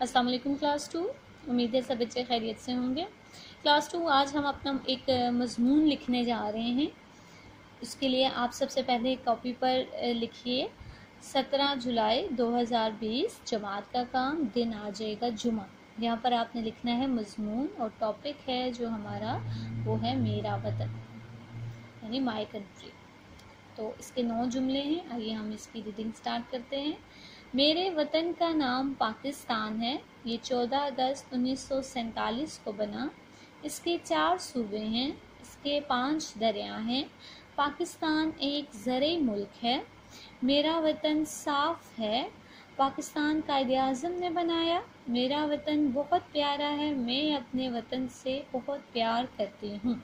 अस्सलाम वालेकुम class to. उम्मीद है सब बच्चे खैरियत से होंगे। क्लास टू, आज हम अपना एक मजमून लिखने जा रहे हैं। उसके लिए आप सबसे पहले कॉपी पर लिखिए, सत्रह जुलाई 2020 जमात का काम, दिन आ जाएगा जुमा यहाँ पर आपने लिखना है मजमून और टॉपिक है जो हमारा, वो है मेरा वतन, यानी माई कंट्री तो इसके नौ जुमले हैं। आइए हम इसकी रीडिंग स्टार्ट करते हैं। मेरे वतन का नाम पाकिस्तान है। ये 14 अगस्त उन्नीस को बना। इसके चार सूबे हैं, इसके पाँच दरिया हैं। पाकिस्तान एक ज़रे मुल्क है। मेरा वतन साफ़ है। पाकिस्तान कायद अज़म ने बनाया। मेरा वतन बहुत प्यारा है। मैं अपने वतन से बहुत प्यार करती हूँ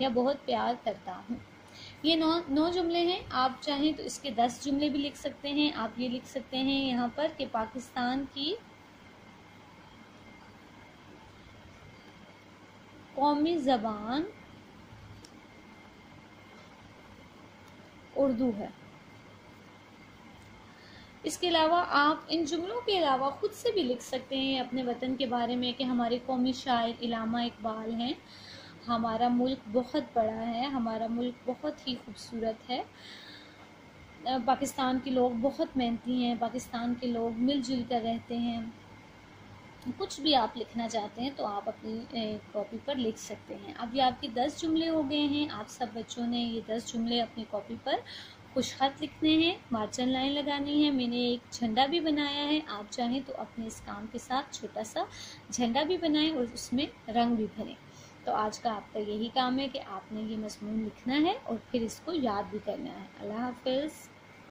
या बहुत प्यार करता हूँ। ये नौ नौ जुमले हैं। आप चाहें तो इसके दस जुमले भी लिख सकते हैं। आप ये लिख सकते हैं यहाँ पर कि पाकिस्तान की कौमी ज़बान उर्दू है। इसके अलावा आप इन जुमलों के अलावा खुद से भी लिख सकते हैं अपने वतन के बारे में कि हमारे कौमी शायर इलामा इकबाल हैं। हमारा मुल्क बहुत बड़ा है, हमारा मुल्क बहुत ही खूबसूरत है। पाकिस्तान के लोग बहुत मेहनती हैं, पाकिस्तान के लोग मिलजुल कर रहते हैं। कुछ भी आप लिखना चाहते हैं तो आप अपनी कॉपी पर लिख सकते हैं। अब ये आपके दस जुमले हो गए हैं, आप सब बच्चों ने ये दस जुमले अपनी कॉपी पर कुछ खत लिखने हैं मार्जन लाइन लगानी है, मैंने एक झंडा भी बनाया है, आप चाहें तो अपने इस काम के साथ छोटा सा झंडा भी बनाएँ और उसमें रंग भी भरें। तो आज का आपका यही काम है कि आपने ये मजमून लिखना है और फिर इसको याद भी करना है। अल्लाह हाफिज़।